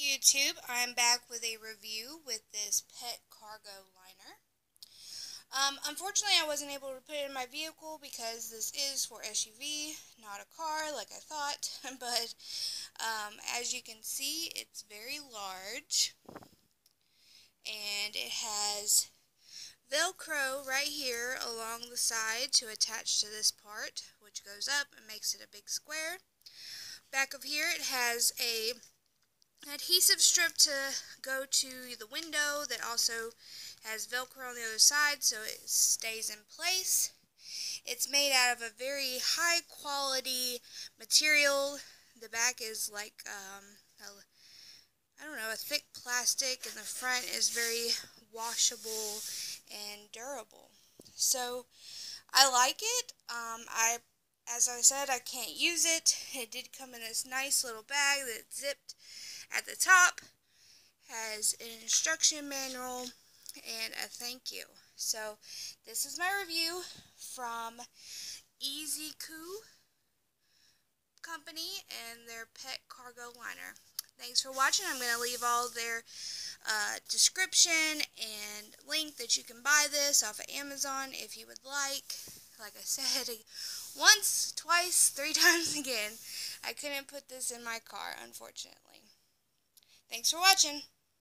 YouTube, I'm back with a review with this pet cargo liner. Um, unfortunately, I wasn't able to put it in my vehicle because this is for SUV, not a car like I thought. but um, as you can see, it's very large. And it has Velcro right here along the side to attach to this part, which goes up and makes it a big square. Back of here, it has a adhesive strip to go to the window that also has velcro on the other side so it stays in place. It's made out of a very high quality material. The back is like um, a, I don't know a thick plastic and the front is very washable and durable. So I like it. Um, I as I said I can't use it it did come in this nice little bag that zipped at the top has an instruction manual and a thank you. So this is my review from Easy EZYKOO company and their pet cargo liner. Thanks for watching. I'm going to leave all their uh, description and link that you can buy this off of Amazon if you would like. Like I said, once, twice, three times again, I couldn't put this in my car, unfortunately. Thanks for watching.